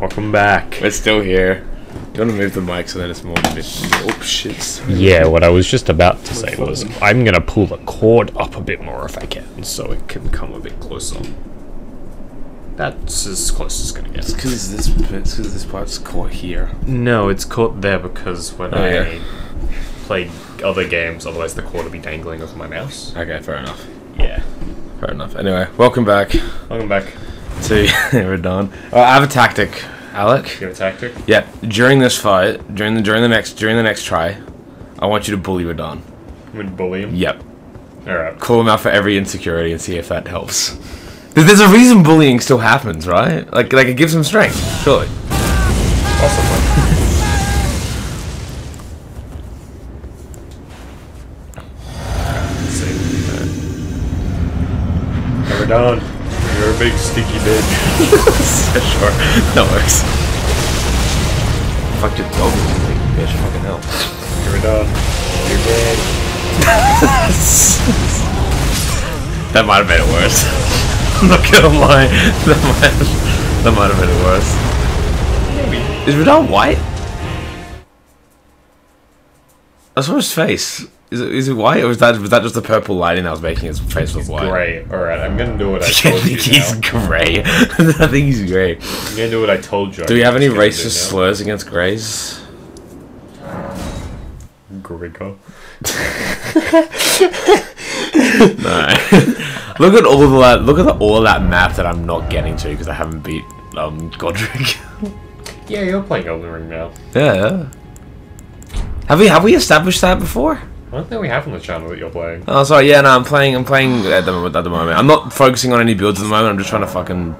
Welcome back. We're still here. Do you want to move the mic so then it's more a bit. Oh shit. Yeah, what I was just about to say was I'm gonna pull the cord up a bit more if I can, so it can come a bit closer. That's as close as it's gonna get. It's because this. It's because this part's caught here. No, it's caught there because when Oh, I yeah. played other games, otherwise the cord would be dangling off my mouse. Okay, fair enough. Yeah. Fair enough. Anyway, welcome back Welcome back. To Radahn. Uh, I have a tactic, Alec. You have a tactic? Yeah. During this fight, during the during the next during the next try, I want you to bully Radahn. Gonna bully him. Yep. Alright. Call him out for every insecurity and see if that helps. There's a reason bullying still happens, right? Like like it gives him strength. Surely. Possibly. Let's see. Never done. You're big sticky bitch. sure. That works. Fuck your dog. Bitch, fucking hell. Never done. You're dead. That might have made it worse. I'm not gonna lie. That might, that might have made it worse. Is Radahn white? I saw his face. Is it, is it white, or was that was that just the purple lighting that was making his face look white? Great. Alright, I'm gonna do what I I told you think he's now. grey. I think he's grey. I'm gonna do what I told you. Do we have any I racist slurs against greys? Grigor. No. look at all of that. Look at the, all that map that I'm not getting to because I haven't beat um Godrick. Yeah, you're playing Elden Ring now. yeah. Have we have we established that before? I don't think we have on the channel that you're playing. Oh, sorry. Yeah, no, I'm playing. I'm playing at the at the moment. I'm not focusing on any builds at the moment. I'm just trying to fucking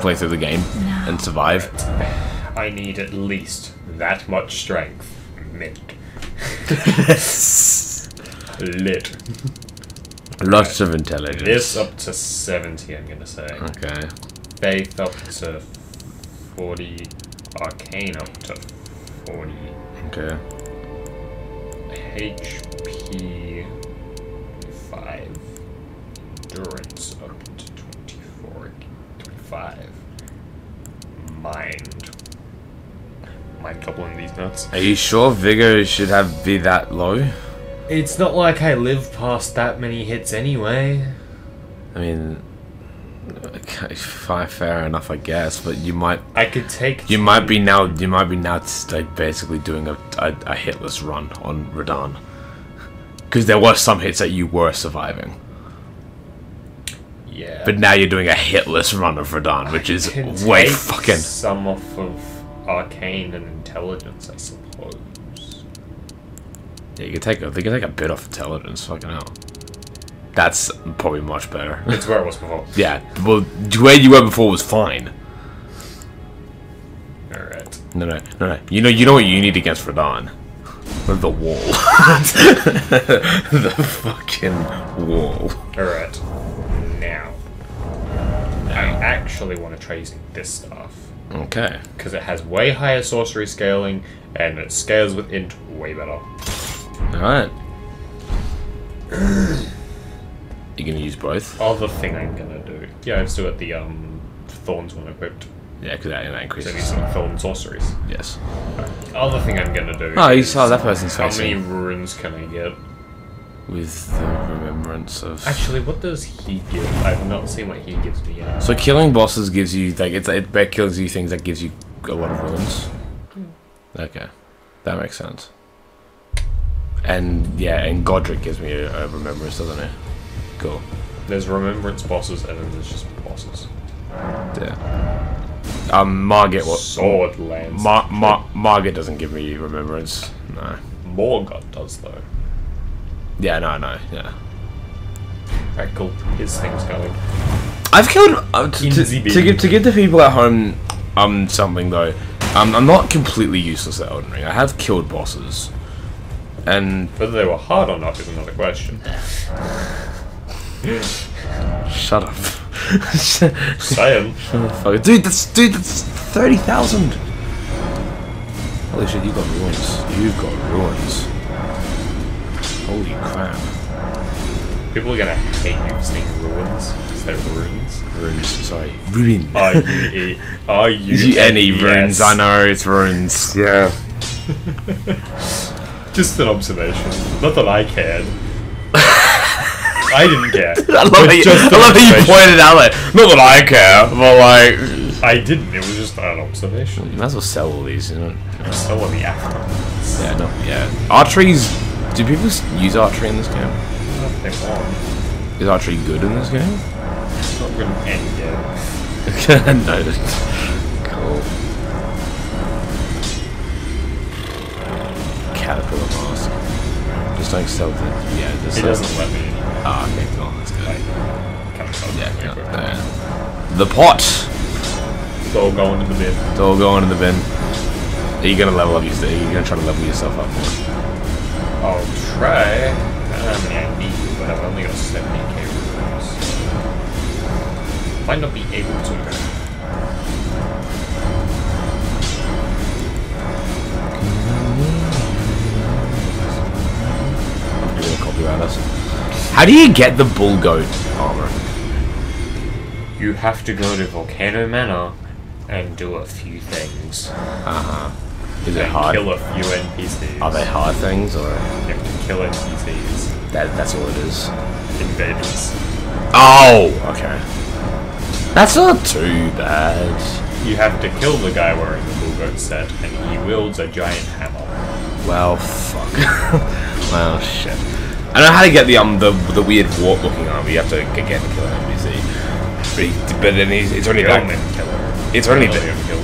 play through the game and survive. I need at least that much strength. Mint. Lit. Lots of intelligence. This up to 70, I'm gonna say. Okay. Faith up to 40. Arcane up to 40. Okay. HP 5. Endurance up to 24. 25. Mind. Mind doubling these nuts. Are you sure Vigor should have be that low? It's not like I live past that many hits anyway. I mean, fine, fair enough, I guess. But you might, I could take. you might be now, you might be now like basically doing a, a, a hitless run on Radahn, because there were some hits that you were surviving, Yeah. but now you're doing a hitless run of Radahn, which is can way fucking. Some off of arcane and intelligence, I suppose. Yeah, you can take, a, you can take a bit off intelligence, fucking hell. That's probably much better. It's where it was before. yeah, well, where you were before was fine. Alright. No, no, no, no. You know, you know what you need against Radahn? The wall. the fucking wall. Alright. Now. I actually want to try using this stuff. Okay. Because it has way higher sorcery scaling, and it scales with int way better. Alright. You gonna use both? Other thing I'm gonna do. Yeah, I've still got the um thorns one equipped. Yeah, because that, that So I need increases. some thorn sorceries. Yes. Other thing I'm gonna do. Oh, you saw that person's face. How many runes can I get? with the remembrance of. Actually, what does he give? I've not seen what he gives me yet. So killing bosses gives you like it's it it kills you things that gives you a lot of runes. Okay, that makes sense. And yeah, and Godrick gives me a, a remembrance, doesn't it? Cool. There's remembrance bosses, and then there's just bosses. Yeah. Um, Margit. What? Sword lands. Mar- Mar- Margit doesn't give me remembrance. No. Morgott does though. Yeah, no, no, yeah. Alright, cool. His thing's going. I've killed uh, to, to, to give to give the people at home um something though. Um, I'm not completely useless at Elden Ring. I have killed bosses, and Whether they were hard or not is another question. Shut up. Saying. Fuck. Dude, that's dude, that's thirty thousand. Holy shit, you got ruins. You've got ruins. Holy crap. People are gonna hate you for saying ruins. say runes? Ruins, sorry. Ruin. R U E R U You any N E runes? S. I know it's ruins. Yeah. Just an observation. Not that I cared. I didn't care. I love, that you, just I love that you pointed out like, not that I care, but like, I didn't. It was just an observation. you might as well sell all these, you know? So are the aftermaths. Yeah, no, yeah. Archery's. Do people use archery in this game? They want. Is archery good in this game? It's not going to end yet. no. Cool. Caterpillar mask. Just don't sell the. Yeah, this It doesn't let me. Ah, okay, cool. That's good. Like, come on, Yeah, quick, quick. yeah, yeah. The pot. It's all going in the bin. It's all going in the bin. Are you gonna level up? Your, are you gonna try to level yourself up more? I'll try. I don't how many but I've only got 70k rupees. Might not be able to. You're us. How do you get the bull goat armor? You have to go to Volcano Manor and do a few things. Uh huh. Is it hard? kill a few NPCs. Are they hard things or You have to kill NPCs. that? That's all it is. Invaders. Oh, okay. That's not too bad. You have to kill the guy wearing the Bullgoat set, and he wields a giant hammer. Well, fuck. well, shit. I know how to get the um the the weird warp looking armor. You have to to kill an NPC. But, but then he's, it's only like. It's only the- kill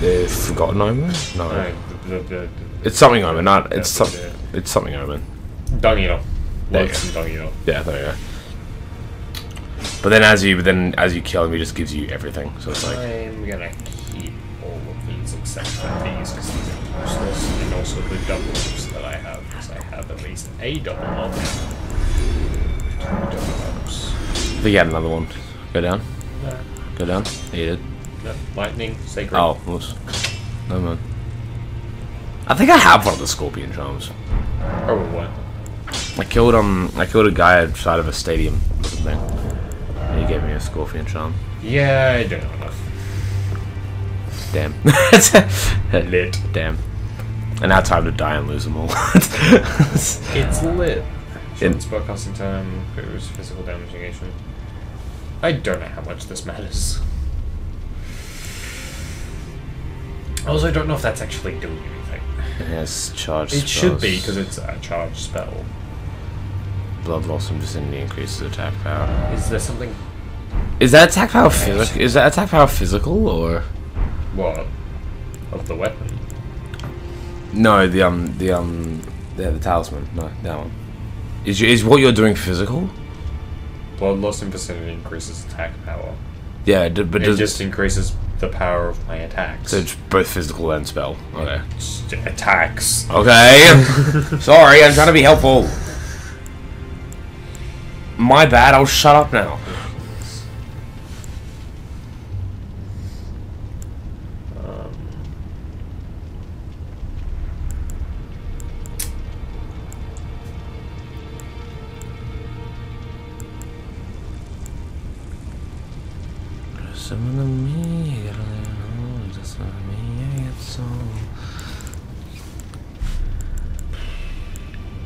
the, forgotten omen. No, no, the, the, it's something omen. Not it's Yeah, some, it's something omen. the Dungino. There you Dungino. Yeah, there you go. But then as you but then as you kill him, he just gives you everything. So it's like I'm gonna keep all of these except for these because these are useless, and also the doubles that I have I have at least a double up. Two double. I think you had another one. Go down. No, Go down. Yeah, you did. no, lightning, sacred. Oh, whoops. No man. I think I have one of the scorpion charms. Probably. I killed um I killed a guy outside of a stadium looking thing. And he gave me a scorpion charm. Yeah, I don't know enough. Damn. Lit. Damn. And now time to die and lose them all. It's lit. In- Short spellcasting time, clears physical damage negation. I don't know how much this matters. Also, I also don't know if that's actually doing anything. yes, charge. It should be because it's a charged spell. blood loss and vicinity increases attack power. Is there something? Is that attack power physical? Is that attack power physical or What? Of the weapon? No? The um the um the, the talisman. No, that one. Is you, is what you're doing physical? Blood loss in vicinity increases attack power. Yeah, but It just increases the power of my attacks. so it's both physical and spell. Okay. Attacks. Okay. Sorry, I'm trying to be helpful. My bad. I'll shut up now.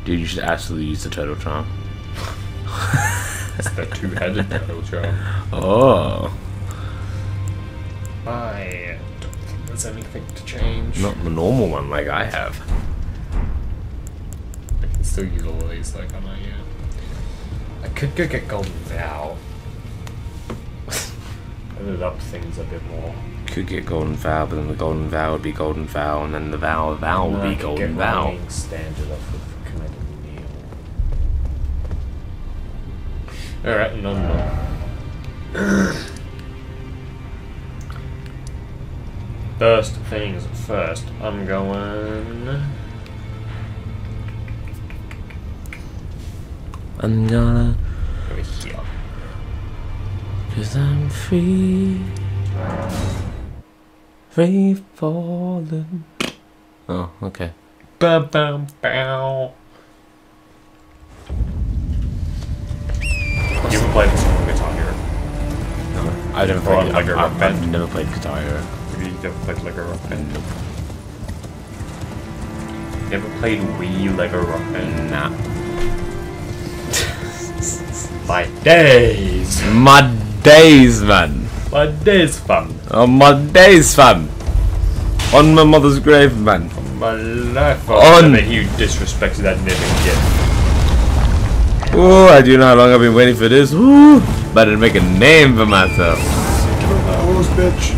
Dude, you should absolutely use the turtle charm. it's the two-headed turtle charm. Oh, I don't think there's anything to change. not the normal one like I have. I can still use all of these like I'm not yet. I could go get Golden Vow. Ended up things a bit more. Could get golden vow, but then the golden vow would be golden vow, and then the vow vow would And I be could golden get vow. Running standard off of committed meal. Alright, another one. First things first, I'm going. I'm gonna, over here. Cause I'm free, free falling. Oh, okay. Ba bam bow. You ever played this on guitar? I've never Or played. like a I've, Rock I've, Band? I've never played Guitar Hero. Have you never played Lego Rock Band? Nope. Never played Wii Lego Rock Band? Nah. My days! My days, man. My days fun! Oh, my days, fam. On my mother's grave, man. My life On. on! you disrespected that knitting kid. Ooh, I do know how long I've been waiting for this. Ooh, better make a name for myself. Who's bitch?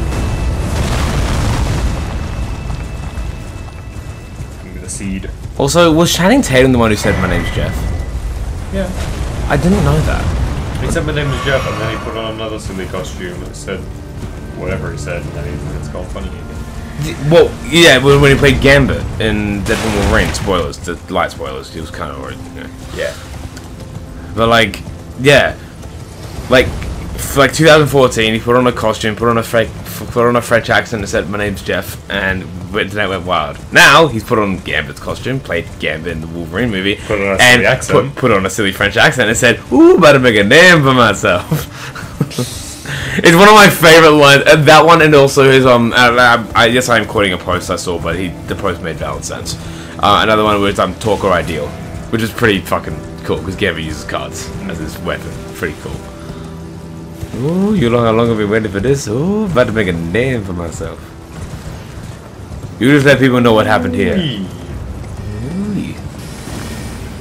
Give me the seed. Also, was Channing Tatum the one who said my name's Jeff? Yeah. I didn't know that. He said my name is Jeff, and then he put on another silly costume that said whatever he said, and then he, it's gone funny again. Well, yeah, when, when he played Gambit in Deadpool Wolverine, spoilers, the light spoilers, he was kind of already, you know. Yeah. But like, yeah, like, for like 2014, he put on a costume, put on a fake, put on a French accent, and said, "My name's Jeff," and the internet went wild. Now he's put on Gambit's costume, played Gambit in the Wolverine movie, Put and. Put, put on a silly French accent, and said, "Ooh, better make a name for myself." It's one of my favorite lines. And that one, and also his um. I, I, I yes, I am quoting a post I saw, but he the post made valid sense. Uh, another one was um talk or ideal, which is pretty fucking cool because Gambit uses cards as his weapon. Pretty cool. Ooh, you long how long have been waiting for this? Ooh, about to make a name for myself. You just let people know what happened here. Ooh.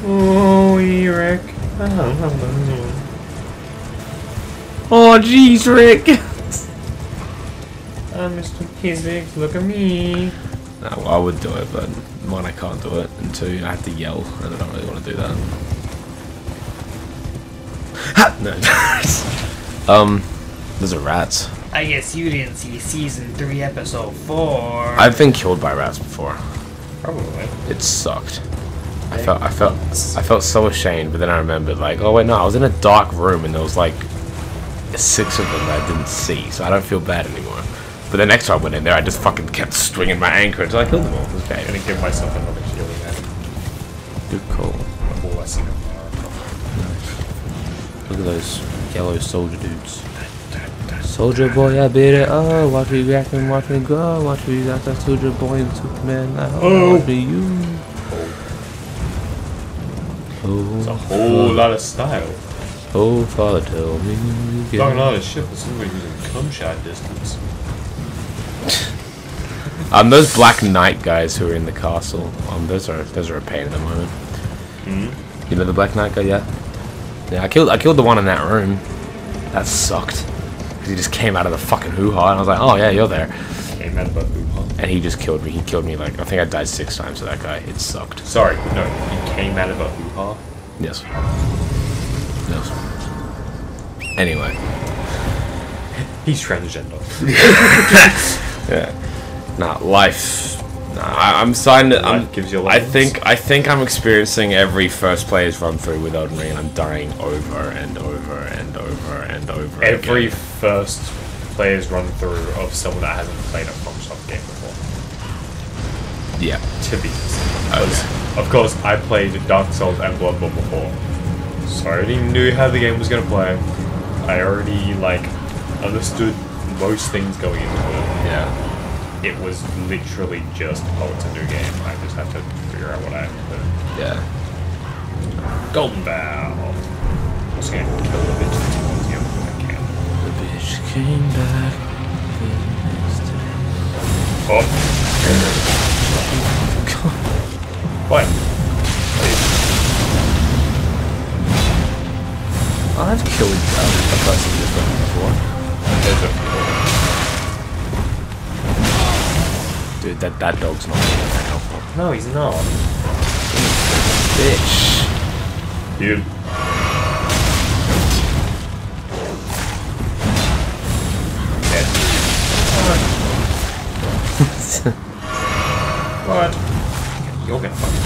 Oh, Eric. Oh, jeez, Rick. I'm Mr. Meeseeks, look at me. No, I would do it, but one, I can't do it, and two, I have to yell, and I don't really want to do that. Ha! No. um, those are rats. I guess you didn't see season 3, episode 4. I've been killed by rats before. Probably. It sucked. I felt, I felt, I felt so ashamed, but then I remembered, like, oh wait, no, I was in a dark room, and there was like six of them that I didn't see, so I don't feel bad anymore. But the next time I went in there, I just fucking kept swinging my anchor until I killed them all. It was I'm okay. gonna give myself another now. Good call. Oh, I see them. Look at those yellow soldier dudes. Soldier boy, I beat it. Oh, watch me reacting, watch me go. Watch me got that soldier boy and Superman. now. Oh. watch me you. It's a Oh, whole lot of style. oh, father, tell me. you Talking get- all this shit, but somebody using cum shot distance. Um, those Black Knight guys who are in the castle. Um, those are those are a pain at the moment. Hmm? You know the Black Knight guy, yeah. Yeah, I killed I killed the one in that room. That sucked. He just came out of the fucking hoo ha, and I was like, oh yeah, you're there. Came out of a hoo ha. And he just killed me. He killed me like I think I died six times to that guy. It sucked. Sorry, no, he came out of a hoo ha. Yes. Yes. Anyway. He's transgender. Yeah. Nah, life. Nah, I, I'm starting to. I'm, gives you I think. I think I'm experiencing every first player's run through with Elden Ring, and I'm dying over and over and over and over. Every again. first player's run through of someone that hasn't played a FromSoft game before. Yeah. To be because, of course, I played Dark Souls and Bloodborne before, so I already knew how the game was gonna play. I already like understood most things going into it. Yeah. It was literally just, oh, it's a new game. I just have to figure out what I have to do. Yeah. Golden Vow. Just gonna kill the bitch that's towards you if I can. The bitch came back. the next day. Oh, what? I've killed um, a person before. There's a Dude, that that dog's not even that helpful. No, he's not. Bitch. Dude. Dead. What? You're gonna fucking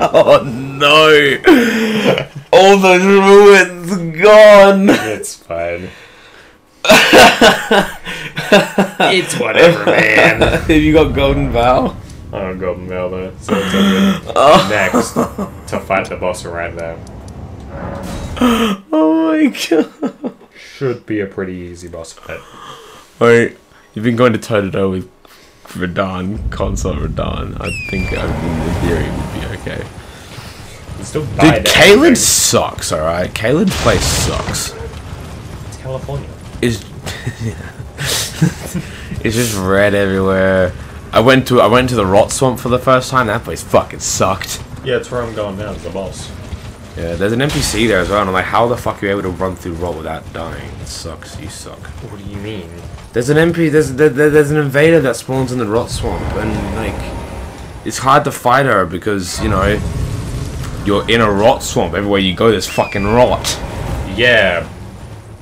Oh no! All those ruins gone. It's fine. It's whatever, man. Have you got golden vow? Oh god, now though. So it's okay. Next, to fight the boss right now. Oh my god. Should be a pretty easy boss fight. Wait, you've been going to toe to toe with Radahn, consort Radahn. I think uh, in theory would be okay. You still die Dude, Caelid sucks, alright? Caelid's place sucks. It's California. It's it's just red everywhere. I went to I went to the rot swamp for the first time. That place fucking sucked. Yeah, it's where I'm going now, it's the boss. Yeah, there's an NPC there as well, and I'm like, how the fuck are you able to run through rot without dying? It sucks. You suck. What do you mean? There's an MP. There's there, there- there's an invader that spawns in the rot swamp, and like, it's hard to fight her because you know you're in a rot swamp. Everywhere you go, there's fucking rot. Yeah,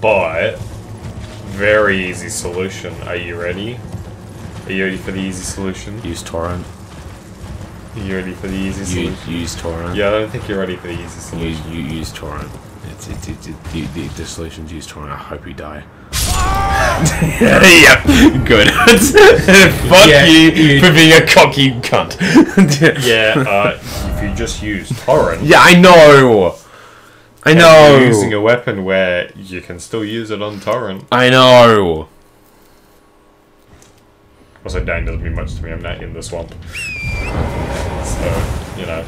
but very easy solution. Are you ready? Are you ready for the easy solution? Use torrent. Are you ready for the easy solution? use torrent. Yeah, I don't think you're ready for the easy Use, solution. you use torrent. It's it's it's it, the, the the solution's use torrent. I hope you die. yeah, good. Fuck Yeah, you, you- for being a cocky cunt. Yeah, uh, if you just use torrent, Yeah, I know. I know. you're using a weapon where you can still use it on torrent. I know. Also, dying doesn't mean much to me. I'm not in the swamp, so you know.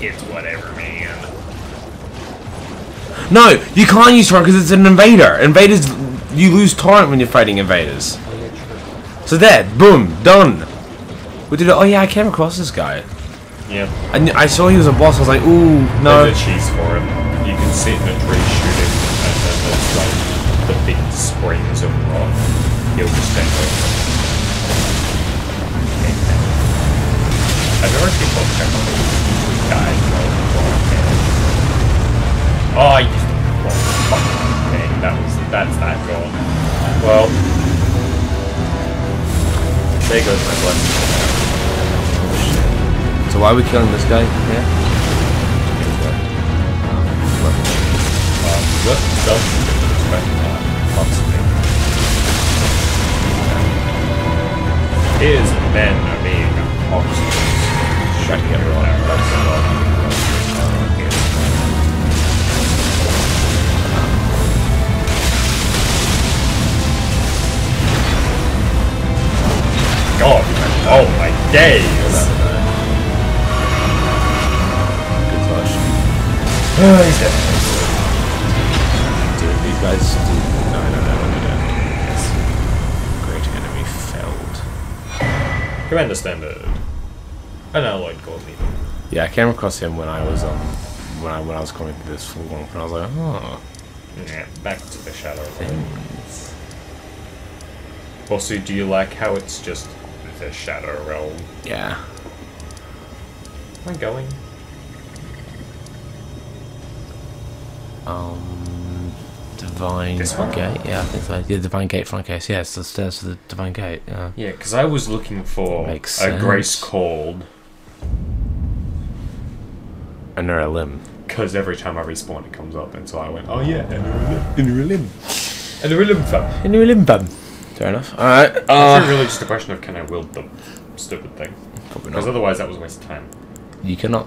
It's whatever, man. No, you can't use torrent because it's an invader. Invaders, you lose torrent when you're fighting invaders. So there, boom, done. We did it. Oh yeah, I came across this guy. Yeah. I, kn- I saw he was a boss. I was like, ooh, no. There's a cheese for him. You can sit in a tree shooting, and then there's like the big springs of rock. He'll just there. I've never seen both technically died while walking. Oh, used to. Well, thing. That was. That's that gone. Well. There goes my blessing. So why are we killing this guy? Yeah. What stuff expect lots of things. His men are being obstacles. Shut get wrong. God, oh my days! Good touch. Oh, he's dead. Dude, these guys. Dude, no, no, no, no, no. Yes. Great enemy failed. Commander Standard. An alloyed gold needle. Yeah, I came across him when I was um when I when I was coming through this full one, and I was like, oh. Yeah, back to the Shadow Realm. Also, do you like how it's just the Shadow Realm? Yeah. Am I going? Um, Divine This one? Gate. Yeah, I think so. Yeah, Divine Gate front case. Yeah, it's the stairs to the Divine Gate. Yeah. Yeah, because I was looking for Makes a Grace sense. Cold, And they're a limb. because every time I respawn it comes up, and so I went, oh yeah, and a limb. And a limb fam. And you're a limb bum. Fair enough. Alright. It's Uh, really just a question of can I wield the stupid thing? probably not. Because otherwise that was a waste of time. You cannot.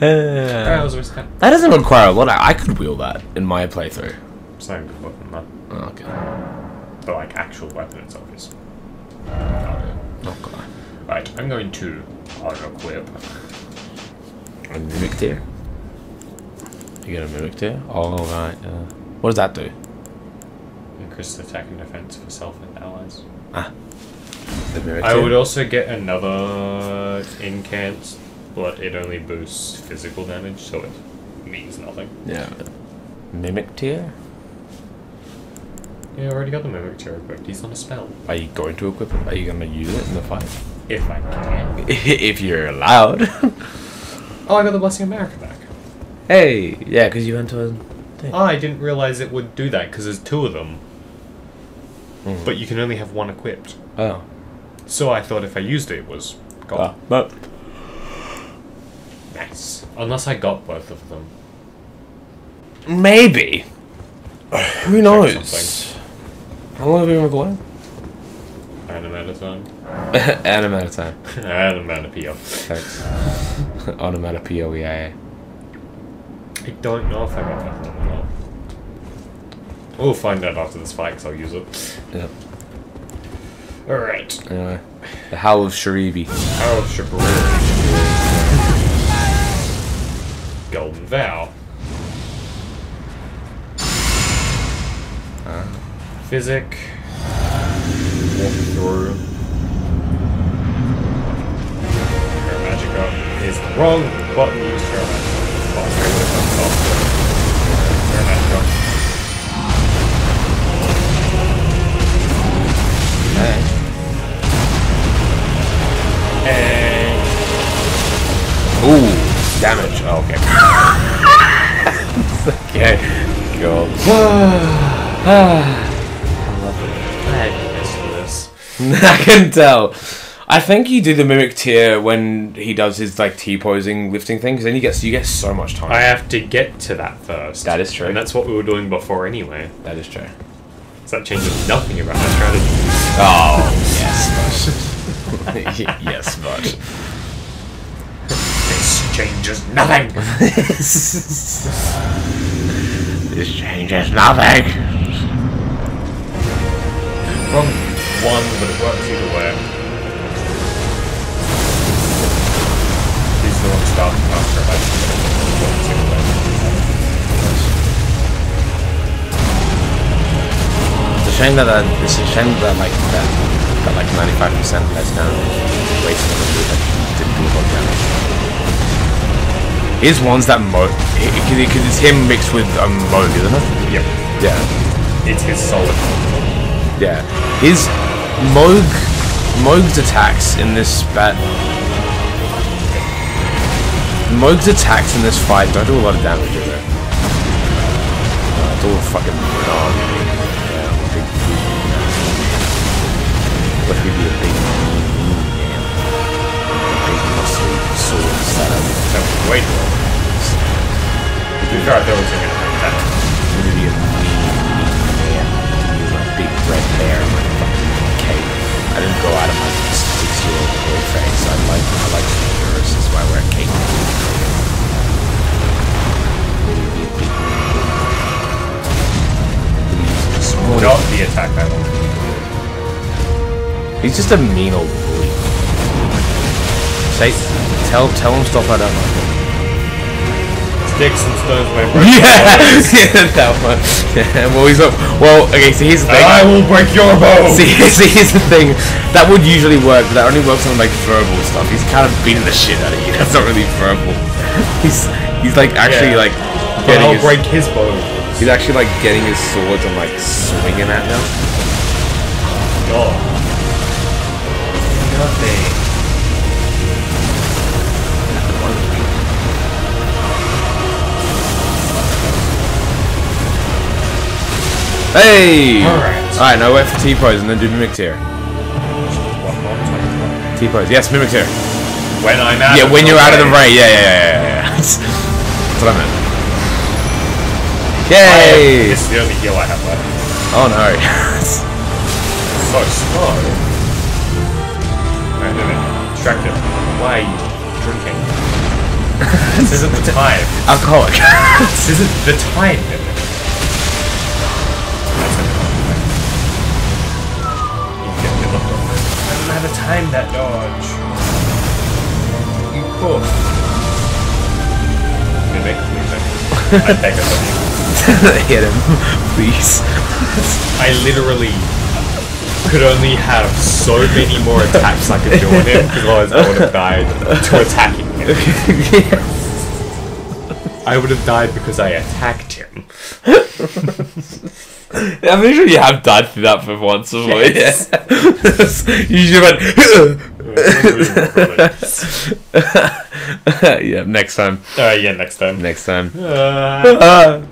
that was a waste of time. That doesn't require a lot. I I could wield that in my playthrough. Same good weapon, that. Oh, okay. But like actual weapon itself is. Okay. Right, I'm going to unequip. A mimic tear. You get a mimic tear? Oh, right. Uh, what does that do? Increase attack and defense for self and allies. The mimic I tier? would also get another incant, but it only boosts physical damage, so it means nothing. Yeah. Mimic tear? Yeah, I already got the mimic tear equipped. He's on a spell. Are you going to equip it? Are you going to use it in the fight? If I can. if you're allowed. Oh, I got the Blessing of Marika back. hey, yeah, because you went to a thing. Oh, I didn't realize it would do that because there's two of them, Mhm. but you can only have one equipped. Oh. So I thought if I used it, it was gone. Ah, but Nice. Unless I got both of them. Maybe. Who knows? How long have we been recording? And amount of time. An amount of time. And amount of PO. Thanks. Onomatopoeia. I don't know if I got that one or not. We'll find out after this fight, 'cause I'll use it. Yeah. Alright. Anyway, the Howl of Shabriri. Oh, Shabri. Golden Vow. Ah. Physick. Walk through. Is the wrong button to use Terra Magica. Okay, what if I'm soft? Terra Magica. And Ooh, damage. Oh, okay. okay. God. I missed this. I can tell. I think he did the mimic tear when he does his like T posing lifting thing, because then you get you get so much time. I have to get to that first. That is true. And that's what we were doing before anyway. that is true. So that changes nothing about my strategy. Oh yes, but yes, but This changes nothing! this changes nothing. Wrong one, but it works either way. Are the wrong start after like works either way. It's a shame that uh, it's a shame that like that that like ninety five percent less down wasted on the dude that didn't do a lot of damage. His one's that mo because it's him mixed with um Mohg, isn't it? Yep. Yeah. It's his solid. Yeah. His Mohg Mohg's attacks in this bat Mohg's attacks in this fight don't do a lot of damage, do they? Uh, it's all fucking non yeah, big What could be a big man? Big muscly sword setup. That was way too long. To be fair, I thought it was to be that. Gonna be a mean, mean man. Use my big red hair and my fucking cape. I didn't go out of my six-year-old face. I like I like superheroes. That's why I wear a cape. Gonna be a man. Not the attack want. He's just a mean old bully. Say, tell, tell him stop. I don't. Sticks and stones may break Yeah, yeah, that one. Yeah, well, he's not. Well, okay. So here's the thing. I will break your bones! See, see, here's the thing. That would usually work, but that only works on like verbal stuff. He's kind of beating the shit out of you. That's not really verbal. He's he's like actually Yeah. like But I'll his, break his bones. He's actually like getting his swords and like swinging at them. God. Nothing. Hey! Alright. Alright, now wait for T pose and then do mimic tear. What more time? T pose. Yes, mimic tear. When I'm out Yeah, when you're out of the raid. Yeah, yeah, yeah, yeah. That's what I meant. I Yay! This is the only heal I have left. Oh no. So slow. Alright, no, no. Distracted. Why are you drinking? this isn't the time. Alcoholic. This isn't the time, have a time that dodge. You could. Mimic, Mimic. I beg of you. Hit him, please. I literally could only have so many more attacks I could do on him, because otherwise I would have died to attacking him. I would have died because I attacked him. I'm pretty sure you have died through that for once before. Yes. Yeah. you should have went. yeah, next time. Uh, yeah, next time. Next time. Uh.